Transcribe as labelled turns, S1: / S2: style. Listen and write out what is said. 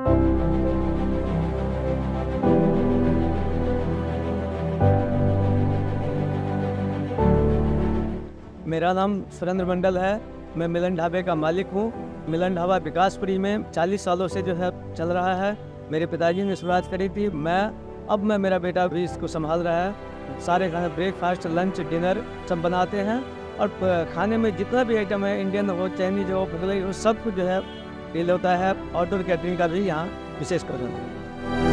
S1: मेरा नाम सुरेंद्र मंडल है। मैं मिलन ढाबे का मालिक हूँ। मिलन ढाबा विकासपुरी में 40 सालों से जो है चल रहा है। मेरे पिताजी ने शुरुआत करी थी। मैं, अब मैं मेरा बेटा भी इसको संभाल रहा है। सारे ब्रेकफास्ट लंच डिनर सब बनाते हैं। और खाने में जितना भी आइटम है इंडियन हो चाइनीज़ हो बंगलाई हो, सब कुछ जो है डील होता है। आउटडोर कैटरिंग का भी यहाँ विशेष प्रदर्शन है